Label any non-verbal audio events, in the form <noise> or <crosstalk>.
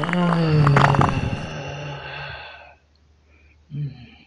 <sighs> Mm.